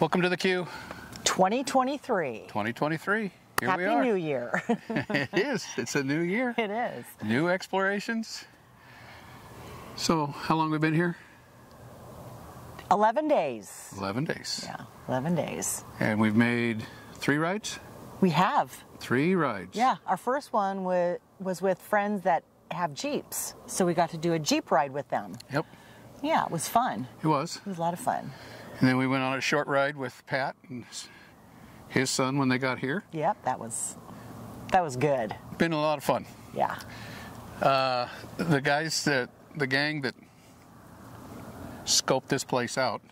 Welcome to the Q 2023. 2023. Here Happy we are. New Year. it is. It's a new year. it is. New explorations. So, how long we been here? 11 days. 11 days. Yeah, 11 days. And we've made three rides? We have. Three rides. Yeah, our first one was, was with friends that have Jeeps. So we got to do a Jeep ride with them. Yep. Yeah, it was fun. It was. It was a lot of fun. And then we went on a short ride with Pat and his son when they got here. Yep, that was that was good. Been a lot of fun. Yeah. Uh, the guys that, the gang that scoped this place out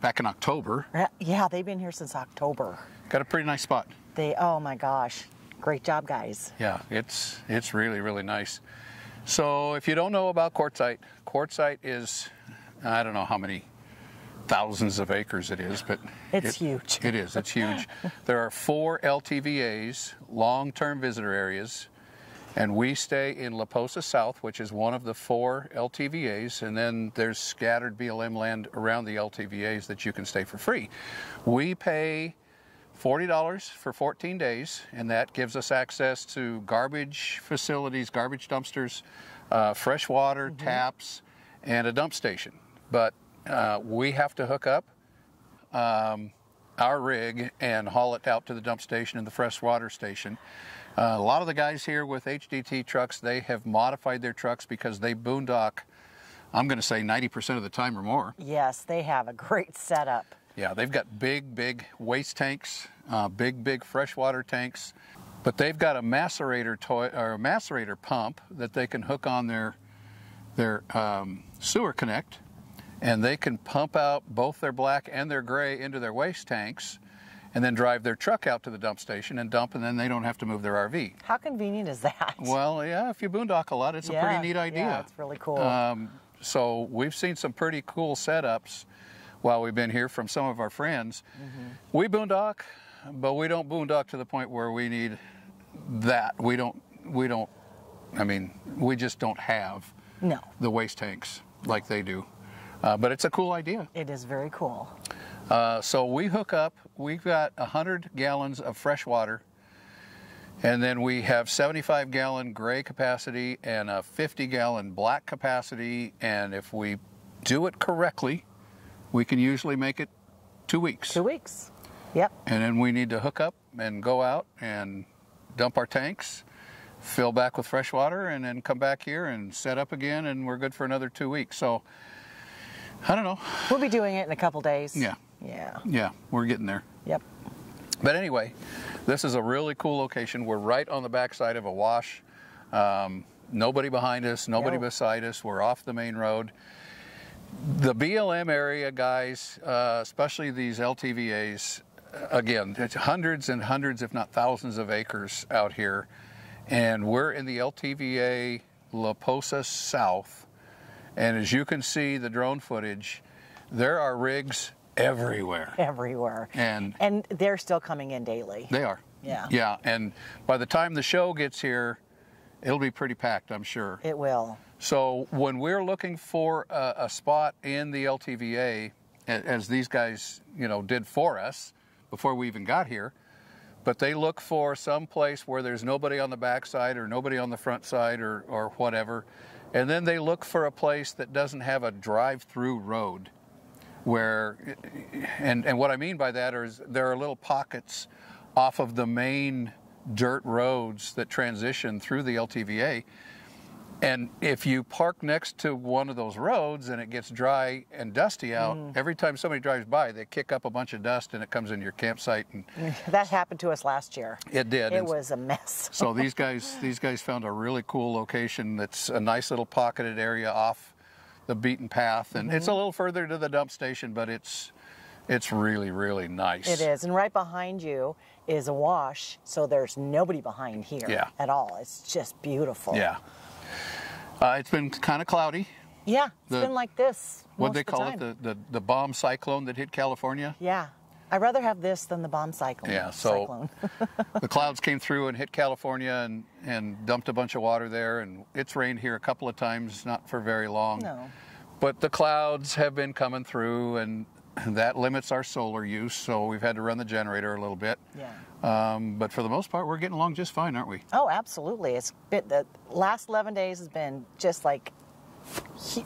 back in October uh, Yeah, they've been here since October. got a pretty nice spot. They oh my gosh. Great job, guys. Yeah, it's it's really really nice. So if you don't know about Quartzsite, Quartzsite is I don't know how many thousands of acres it is, but It's it- huge. It is. It's huge. there are four LTVAs, long-term visitor areas, and we stay in La Posa South, which is one of the four LTVAs, and then there's scattered BLM land around the LTVAs that you can stay for free. We pay $40 for 14 days, and that gives us access to garbage facilities, garbage dumpsters, uh, fresh water, taps, and a dump station. But uh, we have to hook up um, our rig and haul it out to the dump station and the freshwater station. Uh, a lot of the guys here with HDT trucks, they have modified their trucks because they boondock, I'm going to say 90% of the time or more. Yes, they have a great setup. Yeah, they've got big, big waste tanks, uh, big, big freshwater tanks, but they've got a macerator toy or a macerator pump that they can hook on their their um, sewer connect, and they can pump out both their black and their gray into their waste tanks, and then drive their truck out to the dump station and dump, and then they don't have to move their RV. How convenient is that? Well, yeah, if you boondock a lot, it's a pretty neat idea. yeah, it's really cool. Um, so we've seen some pretty cool setups while we've been here from some of our friends. Mm-hmm. We boondock, but we don't boondock to the point where we need that. We don't. We don't. I mean, we just don't have no, the waste tanks like they do. Uh, but it's a cool idea. it is very cool. Uh, so we hook up, we've got 100 gallons of fresh water, and then we have 75 gallon gray capacity and a 50 gallon black capacity. And if we do it correctly, we can usually make it two weeks. Two weeks. Yep. And then we need to hook up and go out and dump our tanks, fill back with fresh water, and then come back here and set up again, and we're good for another two weeks. So I don't know. We'll be doing it in a couple days. Yeah. Yeah. Yeah, we're getting there. Yep. But anyway, this is a really cool location. We're right on the backside of a wash. Um, nobody behind us, nobody No. beside us. We're off the main road. The BLM area, guys, uh, especially these LTVAs, uh, again, it's hundreds and hundreds, if not thousands, of acres out here. And we're in the LTVA La Posa South. And as you can see, the drone footage, there are rigs everywhere. Everywhere. And And they're still coming in daily. they are. Yeah. Yeah, and by the time the show gets here, it'll be pretty packed, I'm sure. It will. So when we're looking for a, a spot in the LTVA, as these guys, you know, did for us before we even got here, but they look for some place where there's nobody on the backside or nobody on the front side or, or whatever, and then they look for a place that doesn't have a drive-through road where and and what I mean by that is there are little pockets off of the main dirt roads that transition through the LTVA. And if you park next to one of those roads and it gets dry and dusty out, mm. every time somebody drives by, they kick up a bunch of dust and it comes into your campsite. And That happened to us last year. it did. It And was a mess. so these guys, these guys found a really cool location that's a nice little pocketed area off the beaten path, and it's a mm-hmm. little further to the dump station, but it's it's really really nice. It is. And right behind you is a wash, so there's nobody behind here Yeah. at all. It's just beautiful. Yeah. Uh, it's been kind of cloudy. Yeah. It's The- been like this. What they the call time. it, the, the the bomb cyclone that hit California. Yeah. I'd rather have this than the bomb cyclone. Yeah, so- cyclone. the clouds came through and hit California and, and dumped a bunch of water there, and it's rained here a couple of times, not for very long. no. But the clouds have been coming through, and that limits our solar use, so we've had to run the generator a little bit. Yeah. Um, but for the most part, we're getting along just fine, aren't we? Oh, absolutely. It's been the last 11 days has been just like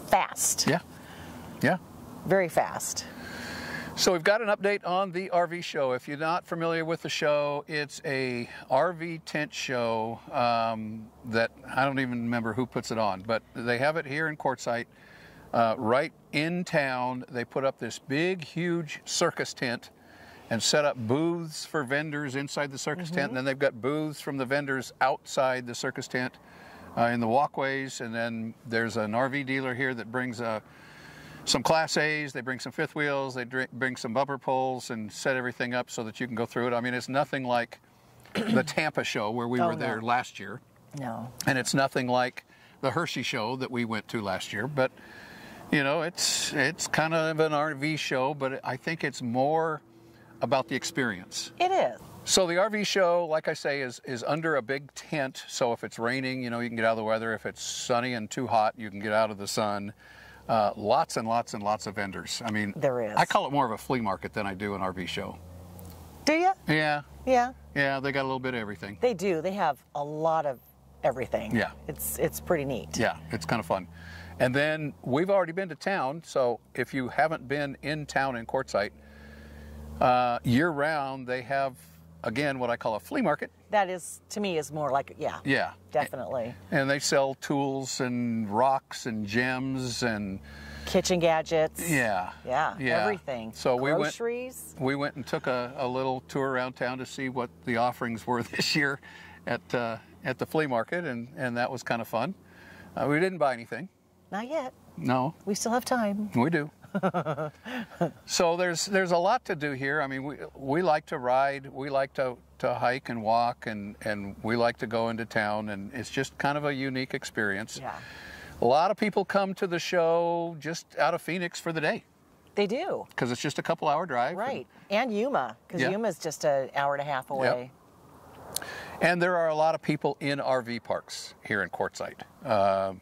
fast. Yeah. Yeah. Very fast. So we've got an update on the RV show. If you're not familiar with the show, it's a RV tent show um, that I don't even remember who puts it on, but they have it here in Quartzsite, uh, right in town. They put up this big, huge circus tent and set up booths for vendors inside the circus tent, and then they've got booths from the vendors outside the circus tent uh, in the walkways, and then there's an RV dealer here that brings a some Class A's, they bring some fifth wheels, they drink, bring some bumper pulls and set everything up so that you can go through it. I mean, it's nothing like the Tampa show where we Oh, were there no. last year, No. and it's nothing like the Hershey show that we went to last year. But you know, it's it's kind of an RV show, but I think it's more about the experience. It is. So the RV show, like I say, is is under a big tent. So if it's raining, you know, you can get out of the weather. If it's sunny and too hot, you can get out of the sun. Uh, lots and lots and lots of vendors. I mean, There is. I call it more of a flea market than I do an RV show. Do you? Yeah, Yeah. yeah, they got a little bit of everything. They do. They have a lot of everything. Yeah. It's it's pretty neat. Yeah, it's kind of fun. And then we've already been to town, so if you haven't been in town in Quartzsite, uh, year round they have again what I call a flea market. That is to me is more like yeah. Yeah, Definitely. and they sell tools and rocks and gems and Kitchen gadgets. yeah, Yeah. yeah. Everything. So we went groceries. we went and took a, a little tour around town to see what the offerings were this year at uh, at the flea market, and and that was kind of fun. Uh, we didn't buy anything. Not yet. No, We still have time. we do. so there's there's a lot to do here. I mean, we we like to ride, we like to, to hike and walk, and and we like to go into town, and it's just kind of a unique experience. Yeah. A lot of people come to the show just out of Phoenix for the day They do. because it's just a couple hour drive. Right. And Yuma, because Yeah. Yuma's just an hour and a half away. And there are a lot of people in RV parks here in Quartzsite. Um,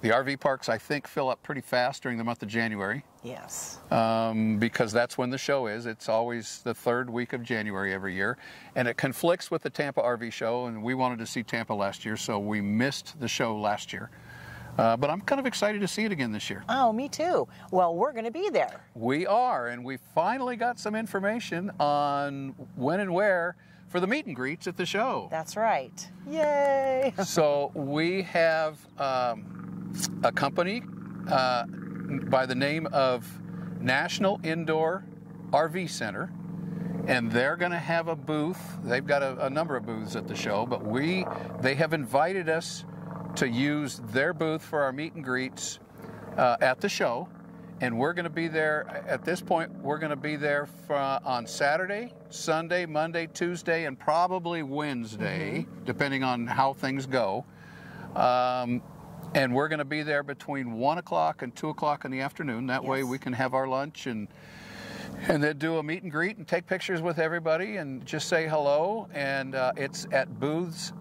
the RV parks, I think, fill up pretty fast during the month of January Yes. um, because that's when the show is. It's always the third week of January every year. And it conflicts with the Tampa RV show. And we wanted to see Tampa last year, so we missed the show last year. Uh, but I'm kind of excited to see it again this year. Oh, me too. Well, we're going to be there. We are, and we finally got some information on when and where for the meet and greets at the show. That's right. Yay. so we have um, a company uh, by the name of National Indoor RV Center, and they're going to have a booth. They've got a, a number of booths at the show, but we they have invited us to use their booth for our meet and greets uh, at the show. And we're going to be there at this point. We're going to be there for, on Saturday, Sunday, Monday, Tuesday, and probably Wednesday, depending on how things go. Um, and we're going to be there between one o'clock and two o'clock in the afternoon. That way, we can have our lunch and and then do a meet and greet and take pictures with everybody and just say hello. And uh, it's at booths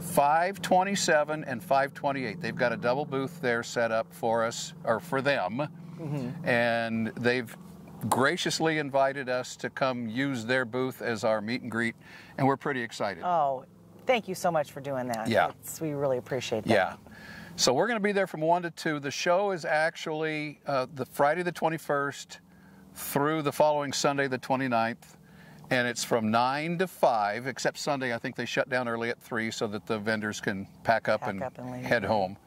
527 and 528. They've got a double booth there set up for us or for them, and they've graciously invited us to come use their booth as our meet and greet, and we're pretty excited. Oh, thank you so much for doing that. Yeah. It's, we really appreciate that. Yeah. So we're going to be there from 1 to 2. The show is actually uh, the Friday the 21st through the following Sunday the 29th. And it's from 9 to 5, except Sunday, I think they shut down early at 3 so that the vendors can pack up, Pack and, up and head home.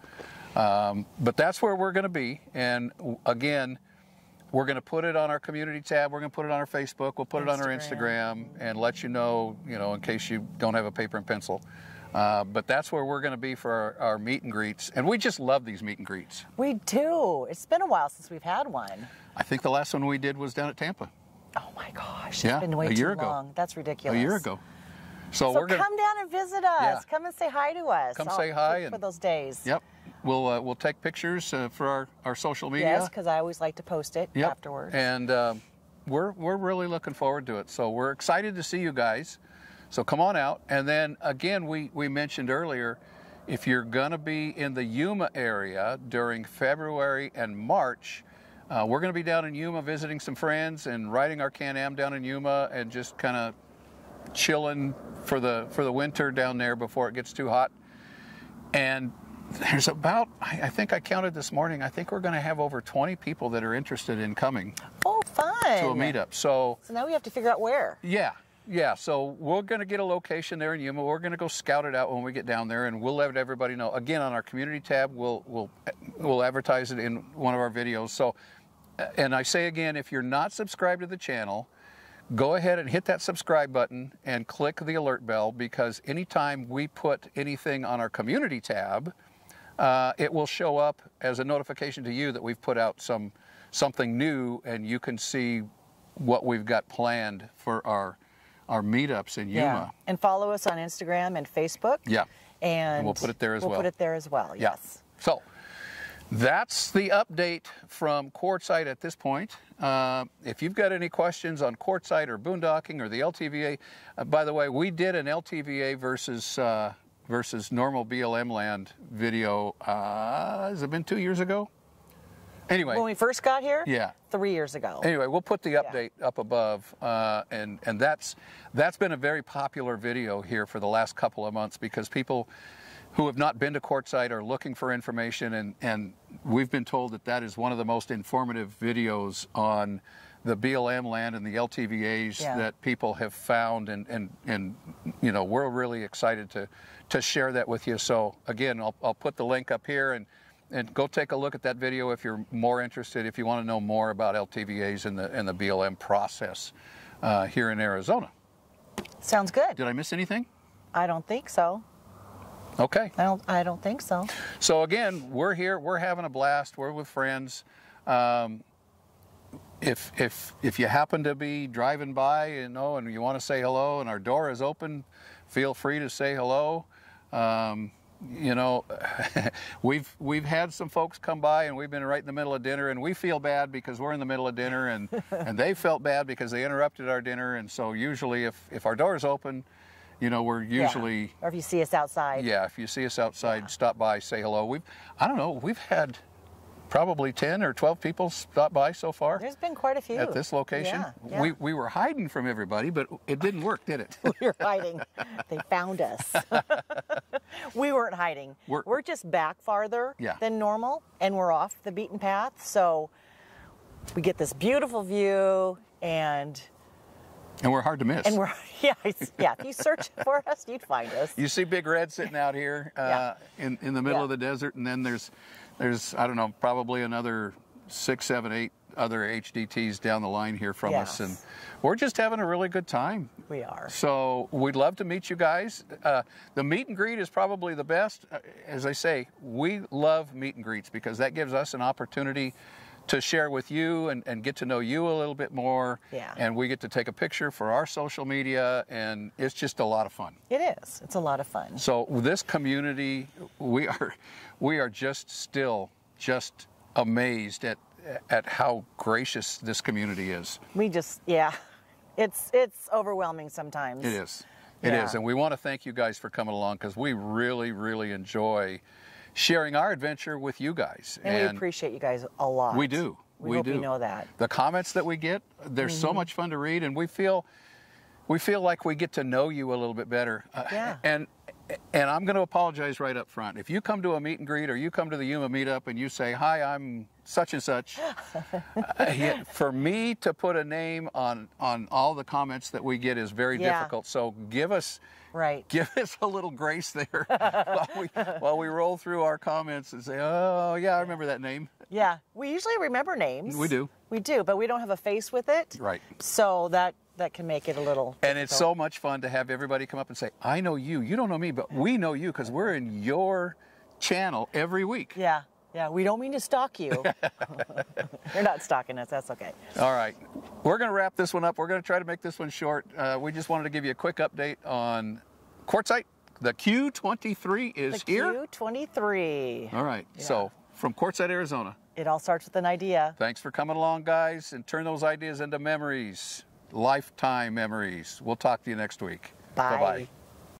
Um, but that's where we're going to be. And again, we're going to put it on our community tab. We're going to put it on our Facebook. We'll put it on our Instagram. Instagram and let you know, you know, in case you don't have a paper and pencil. Uh, but that's where we're going to be for our, our meet and greets. And we just love these meet and greets. We do. It's been a while since we've had one. I think the last one we did was down at Tampa Oh my gosh. Yeah, It's been way a too year ago. long. That's ridiculous. a year ago. So, So we're going to. come down and visit us. Yeah. Come and say hi to us. Come I'll say hi look for those days. Yep. We'll, uh, we'll take pictures uh, for our, our social media. Yes, because I always like to post it Yep. afterwards. And um, we're we're really looking forward to it. So we're excited to see you guys. So come on out. And then again, we we mentioned earlier, if you're gonna be in the Yuma area during February and March, Uh, we're going to be down in Yuma visiting some friends and riding our Can-Am down in Yuma and just kind of chilling for the for the winter down there before it gets too hot. And there's about I I think I counted this morning. I think we're going to have over 20 people that are interested in coming Oh, fun. to a meetup. So So now we have to figure out where. yeah, yeah. So we're going to get a location there in Yuma. We're going to go scout it out when we get down there, and we'll let everybody know. Again, on our community tab, we'll we'll we'll advertise it in one of our videos. So, and I say again, if you're not subscribed to the channel, go ahead and hit that subscribe button and click the alert bell because anytime we put anything on our community tab, uh, it will show up as a notification to you that we've put out some something new, and you can see what we've got planned for our our meetups in Yuma. And follow us on Instagram and Facebook. Yeah. And, we'll put it there as well. we'll well. put it there as well. Yeah. Yes. So that's the update from Quartzsite at this point. Uh, if you've got any questions on Quartzsite or boondocking or the LTVA, uh, by the way, we did an LTVA versus uh, versus normal BLM land video. Uh, has it been two years ago? Anyway, When we first got here. Yeah. Three years ago. Anyway, we'll put the update up above, uh, and and that's that's been a very popular video here for the last couple of months because people who have not been to Quartzsite are looking for information, and and we've been told that that is one of the most informative videos on the BLM land and the LTVAs Yeah. that people have found, and and and you know we're really excited to to share that with you. So again, I'll I'll put the link up here and and go take a look at that video if you're more interested, if you want to know more about LTVAs and the, and the BLM process uh, here in Arizona. Sounds good. Did I miss anything? I don't think so. Okay. I don't. I don't think so. So again, we're here, we're having a blast, we're with friends. Um, if, if, if you happen to be driving by, you know, and you want to say hello and our door is open, feel free to say hello. Um, you know, we've we've had some folks come by and we've been right in the middle of dinner and we feel bad because we're in the middle of dinner and and they felt bad because they interrupted our dinner and so usually if if our door is open, you know, we're Yeah. usually Or if you see us outside. yeah, if you see us outside, stop by, say hello. We've I don't know, we've had probably 10 or 12 people stopped by so far There's been quite a few at this location. Yeah. yeah. We we were hiding from everybody, but it didn't work, did it? we were hiding. They found us. we weren't hiding. We're- We're, just back farther Yeah. than normal, and we're off the beaten path. So we get this beautiful view, and and we're hard to miss. and we're yeah yeah. If you search for us, you'd find us. you see Big Red sitting out here uh, Yeah. in in the middle Yeah. of the desert, and then there's there's I don't know probably another six, seven, eight other HDTs down the line here from us, and we're just having a really good time. We are. So we'd love to meet you guys. Uh, the meet and greet is probably the best. Uh, As I say, we love meet and greets because that gives us an opportunity to share with you and, and get to know you a little bit more. Yeah. And we get to take a picture for our social media, and it's just a lot of fun. It is. It's a lot of fun. So this community, we are, we are just still just amazed at at how gracious this community is. We just yeah. It's it's overwhelming sometimes. It is. It is, Yeah. And we want to thank you guys for coming along because we really, really enjoy sharing our adventure with you guys. And, we appreciate you guys a lot. We do. We, hope do. you know that. The comments that we get, they're Mm-hmm. so much fun to read, and we feel we feel like we get to know you a little bit better. Uh, Yeah. And and I'm going to apologize right up front. If you come to a meet and greet or you come to the Yuma meetup and you say, "Hi, I'm such and such," uh, for me to put a name on on all the comments that we get is very Yeah. difficult. So give us Right. give us a little grace there while we while we roll through our comments and say, "Oh, yeah, I remember that name." Yeah. We usually remember names. We do. We do, but we don't have a face with it. Right. So that that can make it a little. And it's so much fun to have everybody come up and say, I know you. You don't know me, but we know you because we're in your channel every week. Yeah. Yeah. We don't mean to stalk you. You're not stalking us. That's okay. All right. We're going to wrap this one up. We're going to try to make this one short. Uh, we just wanted to give you a quick update on Quartzsite. The Q23 is The here. Q23. All right. So from Quartzsite, Arizona, It all starts with an idea. thanks for coming along, guys, and turn those ideas into memories, lifetime memories. We'll talk to you next week. Bye. Bye-bye.